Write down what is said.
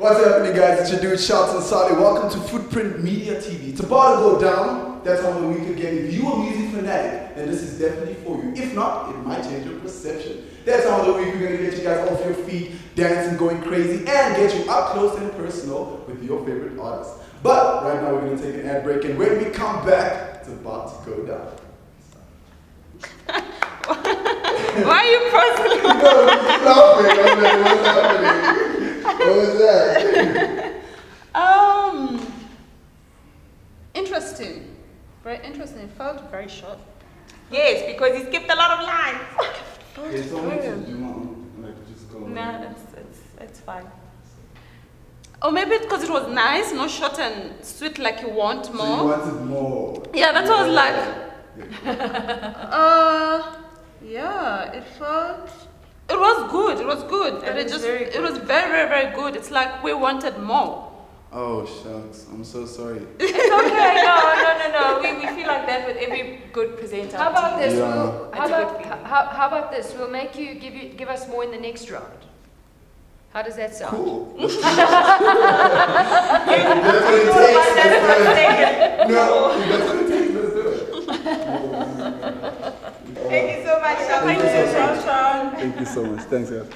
What's happening, guys? It's your dude, Shouts and Sally. Welcome to Footprint Media TV. It's about to go down. That's how the week again. If you are a music fanatic, then this is definitely for you. If not, it might change your perception. That's how the week we're going to get you guys off your feet, dancing, going crazy, and get you up close and personal with your favorite artists. But right now, we're going to take an ad break, and when we come back, it's about to go down. Why are you frozen? no, laughing. I'm like, what's happening? What was that? Interesting. Very interesting. It felt very short. Yes, because he skipped a lot of lines. It's only to do on, like, just go. no, it's, it's, it's fine. Or maybe because it was nice, not short and sweet like you want So you more. wanted more. Yeah, that's what I was like. Yeah. Uh, yeah, it felt. It was good. It was good, and It it just very it was very very very good. It's like we wanted more. Oh, shucks. I'm so sorry. It's okay, no, no, no, no. We, we feel like that with every good presenter. How about this? Yeah. We'll, how, It's a good about, how, how about this? We'll make you give you give us more in the next round. How does that sound? Cool. You That's know what what, it that's takes. what I'm Let's saying. do it. No, that's what it. Let's do it. Thank you so much. Thank you so much. Sean. Thank you so much. Thanks, guys.